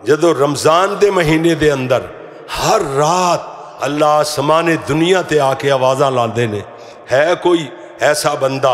ਜਦੋਂ ਰਮਜ਼ਾਨ ਦੇ ਮਹੀਨੇ ਦੇ ਅੰਦਰ ਹਰ ਰਾਤ ਅੱਲਾ ਸਮਾਨੇ ਦੁਨੀਆ ਤੇ ਆ ਕੇ ਆਵਾਜ਼ਾਂ ਲਾਉਂਦੇ ਨੇ ਹੈ ਕੋਈ ਐਸਾ ਬੰਦਾ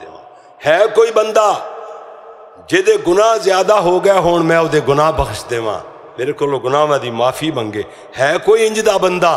ਦੇਵਾਂ ਹੈ ਕੋਈ ਬੰਦਾ ਜਿਹਦੇ ਗੁਨਾਹ ਜ਼ਿਆਦਾ ਹੋ ਗਏ ਹੋਣ ਮੈਂ ਉਹਦੇ ਗੁਨਾਹ ਬਖਸ਼ ਦੇਵਾਂ ਮੇਰੇ ਕੋਲੋਂ ਗੁਨਾਹਾਂ ਦੀ ਮਾਫੀ ਮੰਗੇ ਹੈ ਕੋਈ ਇੰਜ ਦਾ ਬੰਦਾ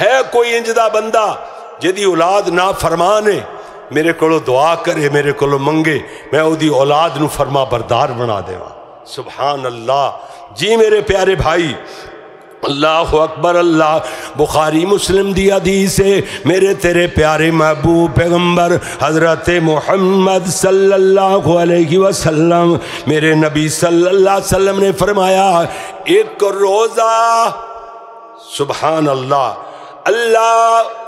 ਹੈ ਕੋਈ ਇੰਜ ਦਾ ਬੰਦਾ ਜਿਹਦੀ ਔਲਾਦ ਨਾ ਫਰਮਾਨ ਹੈ ਮੇਰੇ ਕੋਲੋਂ ਦੁਆ ਕਰੇ ਮੇਰੇ ਕੋਲੋਂ ਮੰਗੇ ਮੈਂ ਉਹਦੀ ਔਲਾਦ ਨੂੰ ਫਰਮਾ ਬਰਦਾਰ ਬਣਾ ਦੇਵਾਂ सुबहान अल्लाह जी मेरे प्यारे भाई अल्लाह अकबर अल्लाह बुखारी मुस्लिम दी हदीस है मेरे तेरे प्यारे महबूब पैगंबर हज़रत मोहम्मद सल्लल्लाहु अलैहि वसल्लम मेरे नबी सल्लल्लाहु अलैहि वसल्लम ने फरमाया एक रोज़ा सुबहान अल्लाह अल्लाह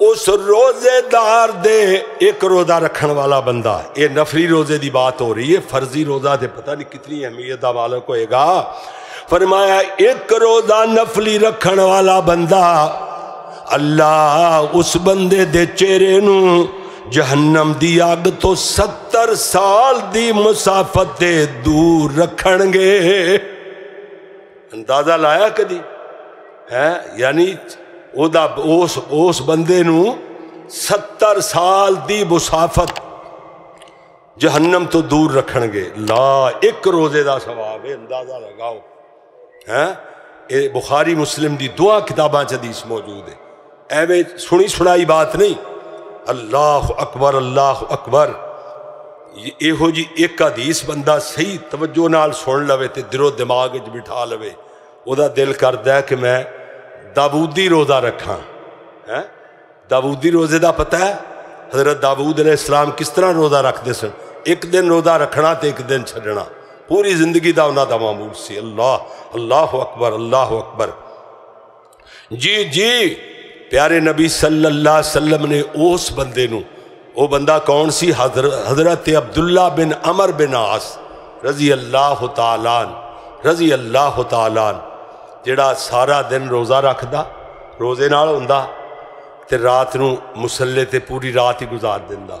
उस रोजेदार दे एक रोजा रखन वाला बंदा। ये नफरी रोज़े की बात हो रही है, फर्जी रोजा से पता नहीं कितनी अहमियत का मालक होएगा। फरमाया, एक रोजा नफली रखन वाला बंदा, अल्लाह उस बंदे दे चेहरे नु जहन्नम दी अग तो सत्तर साल दी मुसाफत दूर रखणगे। अंदाज़ा लाया कदी? है? यानी ਉਹਦਾ ਉਸ ਉਸ ਬੰਦੇ ਨੂੰ 70 ਸਾਲ ਦੀ ਮੁਸਾਫਤ ਜਹੰਨਮ ਤੋਂ ਦੂਰ ਰੱਖਣਗੇ ਲਾ ਇੱਕ ਰੋਜ਼ੇ ਦਾ ਸਵਾਬ ਹੈ ਅੰਦਾਜ਼ਾ ਲਗਾਓ ਹੈ ਇਹ ਬੁਖਾਰੀ ਮੁਸਲਿਮ ਦੀ ਦੁਆ ਕਿਤਾਬਾਂ ਚ ਹਦੀਸ ਮੌਜੂਦ ਹੈ ਐਵੇਂ ਸੁਣੀ ਸੁਣਾਈ ਬਾਤ ਨਹੀਂ ਅੱਲਾਹੁ ਅਕਬਰ ਅੱਲਾਹੁ ਅਕਬਰ ਇਹੋ ਜੀ ਇੱਕ ਹਦੀਸ ਬੰਦਾ ਸਹੀ ਤਵੱਜੋ ਨਾਲ ਸੁਣ ਲਵੇ ਤੇ ਦਿਲੋਂ ਦਿਮਾਗ ਵਿੱਚ ਬਿਠਾ ਲਵੇ ਉਹਦਾ ਦਿਲ ਕਰਦਾ ਕਿ ਮੈਂ दाबूदी रोज़ा रखा। है? दाबूदी रोज़े का पता है? हज़रत दाबूद ने इस्लाम किस तरह रोज़ा रखते सन? एक दिन रोज़ा रखना तो एक दिन छड़ना। पूरी ज़िंदगी का उन्होंने मामूल से। अल्लाह अल्लाह अकबर अल्लाह अकबर। जी जी प्यारे नबी सल्लल्लाहु अलैहि वसल्लम ने उस बंदे वो बंदा कौन सी? हजर, हज़रत अब्दुल्ला बिन अमर बिन आस रज़ी अल्लाह तलान रज़ी अल्लाह तलान ਜਿਹੜਾ ਸਾਰਾ ਦਿਨ ਰੋਜ਼ਾ ਰੱਖਦਾ ਰੋਜ਼ੇ ਨਾਲ ਹੁੰਦਾ ਤੇ ਰਾਤ ਨੂੰ ਮੁਸੱਲੇ ਤੇ ਪੂਰੀ ਰਾਤ ਹੀ ਗੁਜ਼ਾਰ ਦਿੰਦਾ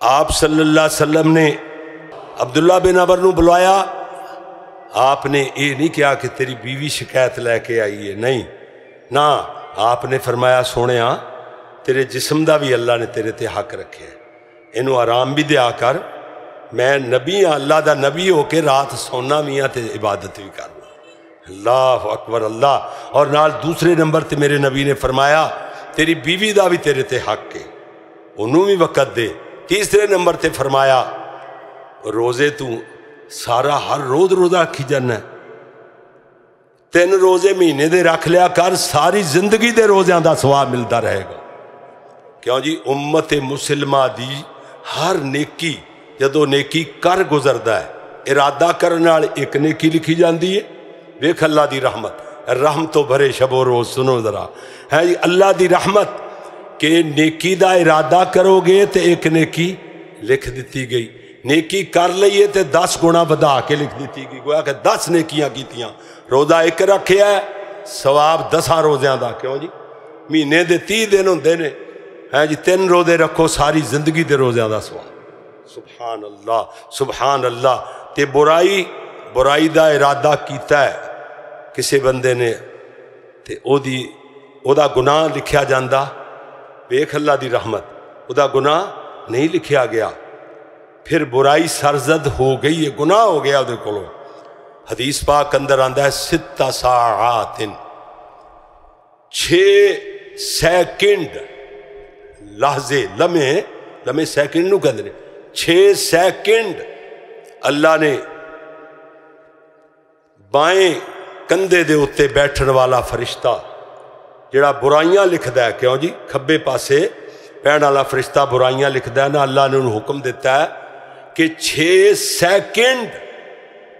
ਆਪ ਸੱਲੱਲਾਹੁ ਅਲੈहि ਵਸੱਲਮ ਨੇ ਅਬਦੁੱਲਾ ਬਿਨ ਅਬਰ ਨੂੰ ਬੁਲਾਇਆ आपने ये नहीं किया कि तेरी बीवी शिकायत लेके आई है नहीं ना आपने फरमाया सोने तेरे जिसम का भी अल्लाह ने तेरे ते हक रखे इनू आराम भी दया कर मैं नबी हाँ अल्लाह का नबी हो के रात सोना भी हाँ तो इबादत भी करना अल्लाह अकबर, अल्लाह। और नाल दूसरे नंबर ते मेरे नबी ने फरमाया, तेरी बीवी का भी तेरे ते हक है। उन्होंने भी वक़्त दे। तीसरे नंबर ते फरमाया, रोज़े तू सारा हर रोज रोज़ा रखी जाना तीन रोज़े महीने दे रख लिया कर, सारी ज़िंदगी के रोज़िया का स्वाब मिलता रहेगा। क्यों जी? उम्मत मुसलमा दी हर नेकी ਜਦੋਂ ਨੇਕੀ ਕਰ ਗੁਜ਼ਰਦਾ ਹੈ ਇਰਾਦਾ ਕਰਨ ਨਾਲ ਇੱਕ ਨੇਕੀ ਲਿਖੀ ਜਾਂਦੀ ਹੈ ਵੇਖ ਅੱਲਾ ਦੀ ਰਹਿਮਤ रहम तो भरे शबो रोज सुनो जरा है जी अल्लाह की रहमत के नेकी का इरादा करोगे तो एक नेकी लिख दी गई नेकी कर लीए तो दस गुणा बधा के लिख दी गई गोया कि दस नेकियां की रोजा एक रखे है सवाब दसा रोज़िया का क्यों जी महीने के तीह दिन होंगे ने है जी तीन रोजे रखो सारी जिंदगी के रोज़िया का सवाब सुबहान अल्लाह सुबहान अल्लाह ते बुराई बुराई का इरादा किया है किसी बंदे ने। ते गुनाह लिखा जाता वेख अल्लाह की रहमत। ओदा गुनाह नहीं लिखा गया। फिर बुराई सरजद हो गई है गुनाह हो गया वो को हदीस पाक अंदर आंदा है सिता सातिन छे सैकेंड लाजे लमे लमे सैकेंड कहते छे सैकेंड अल्लाह ने बाएँ कंधे के उत्ते बैठने वाला फरिश्ता जड़ा बुराइयाँ लिखता है, क्यों जी? खब्बे पासे पैन वाला फरिश्ता बुराइयाँ लिखता है, ना अल्लाह ने हुक्म दिता है कि छे सैकेंड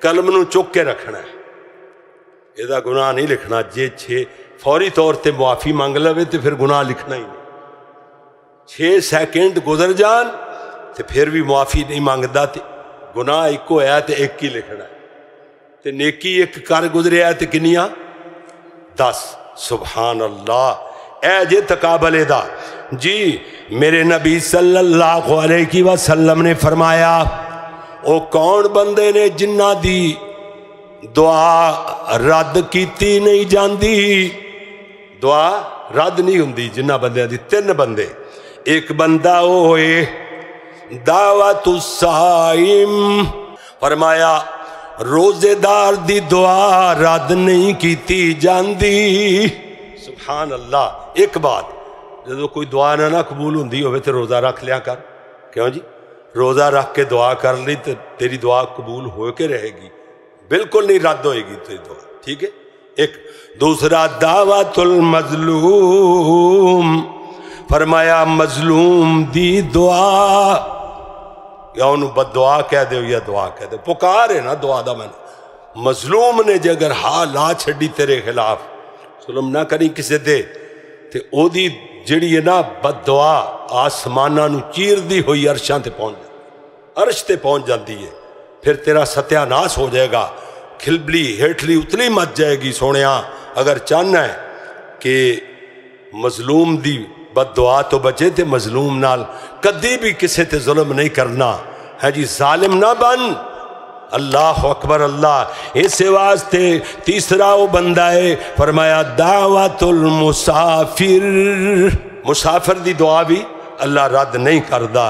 कलम चुक रखना है। यदा गुनाह नहीं लिखना, जे छे फौरी तौर पर मुआफी मंग लवे तो फिर गुनाह लिखना ही नहीं। छे सैकेंड गुजर जान तो फिर भी मुआफ़ी नहीं मंगता तो गुनाह एक होया तो एक ही लिखना ਤੇ ਨੇਕੀ ਇੱਕ ਕਰ ਗੁਜ਼ਰਿਆ ਤੇ ਕਿੰਨੀਆਂ 10 ਸੁਭਾਨ ਅੱਲਾ ਇਹ ਜੇ ਤਕਾਬਲੇ ਦਾ जी मेरे नबी सल्लल्लाहु अलैहि वसल्लम ने फरमाया ਉਹ ਕੌਣ ਬੰਦੇ ਨੇ ਜਿਨ੍ਹਾਂ ਦੀ ਦੁਆ ਰੱਦ ਕੀਤੀ ਨਹੀਂ ਜਾਂਦੀ ਦੁਆ ਰੱਦ ਨਹੀਂ ਹੁੰਦੀ ਜਿਨ੍ਹਾਂ ਬੰਦਿਆਂ ਦੀ ਤਿੰਨ ਬੰਦੇ ਇੱਕ ਬੰਦਾ ਉਹ ਹੋਏ दावत फरमाया, रोजेदार दी दुआ रद्द नहीं की जाती सुबहान अल्लाह एक बात जो कोई दुआ ना ना कबूल होंगी हो तो रोज़ा रख लिया कर। क्यों जी? रोज़ा रख के दुआ कर ली तो तेरी दुआ कबूल हो के रहेगी। बिल्कुल नहीं रद्द होएगी तेरी दुआ, ठीक है? एक, दूसरा दावा तुल मजलूम। फरमाया, मजलूम दी दुआ। या उन्होंने बदुआ कह दो या दुआ कह दो पुकार है ना दुआ का मन मजलूम ने जे अगर हा ला छी तेरे खिलाफ जुलम ना करी किसी दे ਤੇ ਉਹਦੀ ਜਿਹੜੀ ਹੈ ਨਾ ਬਦਦੁਆ ਆਸਮਾਨਾਂ ਨੂੰ ਚੀਰਦੀ ਹੋਈ ਅਰਸ਼ਾਂ ਤੇ ਪਹੁੰਚ ਜਾਂਦੀ ਅਰਸ਼ ਤੇ ਪਹੁੰਚ ਜਾਂਦੀ ਹੈ ਫਿਰ ਤੇਰਾ ਸਤਿਆਨਾਸ਼ ਹੋ ਜਾਏਗਾ ਖਿਲਬਲੀ ਹੇਠਲੀ ਉਤਲੀ ਮੱਚ ਜਾਏਗੀ ਸੋਹਣਿਆ ਅਗਰ ਚਾਹਨਾ ਹੈ ਕਿ ਮਜ਼ਲੂਮ ਦੀ ਬਦਦੁਆ ਤੋਂ ਬਚੇ ਤੇ ਮਜ਼ਲੂਮ ਨਾਲ ਕਦੀ ਵੀ ਕਿਸੇ ਤੇ ਜ਼ੁਲਮ ਨਹੀਂ ਕਰਨਾ ਹੈ ਜੀ ਜ਼ਾਲਿਮ ਨਾ ਬਨ अल्लाह अकबर अल्लाह इस वास्ते तीसरा वो बंदा है फरमाया दावतुल मुसाफिर मुसाफिर दी दुआ भी अल्लाह रद्द नहीं करता